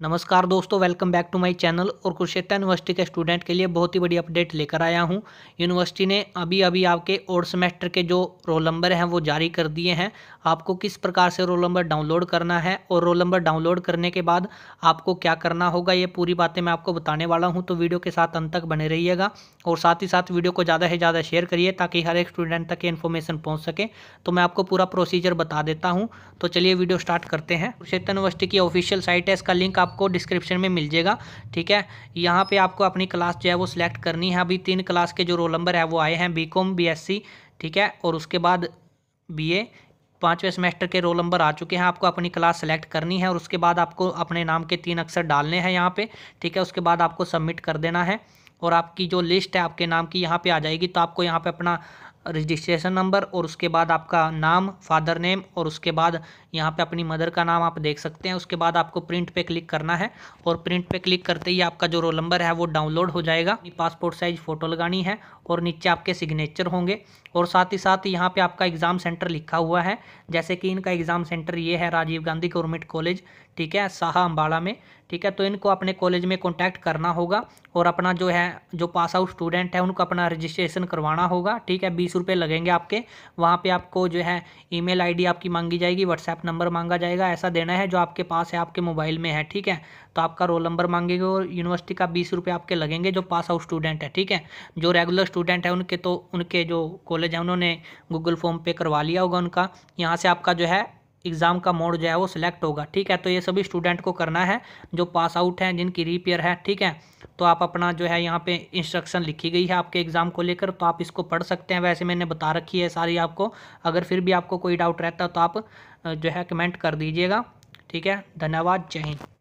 नमस्कार दोस्तों welcome back to my channel और कुरुक्षेत्र यूनिवर्सिटी के स्टूडेंट के लिए बहुत ही बड़ी अपडेट लेकर आया हूँ। यूनिवर्सिटी ने अभी अभी आपके और सेमेस्टर के जो रोल नंबर हैं, वो जारी कर दिए हैं। आपको किस प्रकार से रोल नंबर डाउनलोड करना है और रोल नंबर डाउनलोड करने के बाद आपको क्या करना होगा, ये पूरी बातें मैं आपको बताने वाला हूँ। तो वीडियो के साथ अंत तक बने रहिएगा और साथ ही साथ वीडियो को ज़्यादा से ज़्यादा शेयर करिए ताकि हर एक स्टूडेंट तक ये इन्फॉर्मेशन पहुँच सके। तो मैं आपको पूरा प्रोसीजर बता देता हूँ। तो चलिए वीडियो स्टार्ट करते हैं। कुरुक्षेत्र यूनिवर्सिटी की ऑफिशियल साइट है, इसका लिंक आपको डिस्क्रिप्शन में मिल जाएगा, ठीक है? यहाँ पे आपको अपनी क्लास जो है वो सिलेक्ट करनी है। अभी तीन क्लास के जो रोल नंबर है वो आए हैं बी कॉम ठीक है? और उसके बाद बी ए पाँचवें सेमेस्टर के रोल नंबर आ चुके हैं। आपको अपनी क्लास सेलेक्ट करनी है और उसके बाद आपको अपने नाम के तीन अक्षर डालने हैं यहाँ पे, ठीक है? उसके बाद आपको सबमिट कर देना है और आपकी जो लिस्ट है, आपके नाम की यहाँ पे आ जाएगी। तो आपको यहाँ पे अपना रजिस्ट्रेशन नंबर और उसके बाद आपका नाम, फादर नेम और उसके बाद यहाँ पे अपनी मदर का नाम आप देख सकते हैं। उसके बाद आपको प्रिंट पे क्लिक करना है और प्रिंट पे क्लिक करते ही आपका जो रोल नंबर है वो डाउनलोड हो जाएगा। पासपोर्ट साइज़ फ़ोटो लगानी है और नीचे आपके सिग्नेचर होंगे और साथ ही साथ यहाँ पर आपका एग्ज़ाम सेंटर लिखा हुआ है। जैसे कि इनका एग्ज़ाम सेंटर ये है राजीव गांधी गवर्नमेंट कॉलेज, ठीक है, साहा अम्बाड़ा में। ठीक है तो इनको अपने कॉलेज में कॉन्टैक्ट करना होगा और अपना जो है, जो पास आउट स्टूडेंट है, उनको अपना रजिस्ट्रेशन करवाना होगा। ठीक है, बीस रुपये लगेंगे आपके। वहाँ पे आपको जो है ईमेल आईडी आपकी मांगी जाएगी व्हाट्सएप नंबर मांगा जाएगा। ऐसा देना है जो आपके पास है, आपके मोबाइल में है। ठीक है तो आपका रोल नंबर मांगेंगे और यूनिवर्सिटी का बीस रुपये आपके लगेंगे जो पास आउट स्टूडेंट है। ठीक है, जो रेगुलर स्टूडेंट है उनके तो उनके जो कॉलेज है, उन्होंने गूगल फॉर्म पे करवा लिया होगा उनका। यहाँ से आपका जो है एग्ज़ाम का मोड जो है वो सिलेक्ट होगा, ठीक है? तो ये सभी स्टूडेंट को करना है, जो पास आउट हैं, जिनकी रिपेयर है, ठीक है? तो आप अपना जो है यहाँ पे इंस्ट्रक्शन लिखी गई है आपके एग्ज़ाम को लेकर तो आप इसको पढ़ सकते हैं। वैसे मैंने बता रखी है सारी आपको, अगर फिर भी आपको कोई डाउट रहता तो आप जो है कमेंट कर दीजिएगा, ठीक है? धन्यवाद, जय हिंद।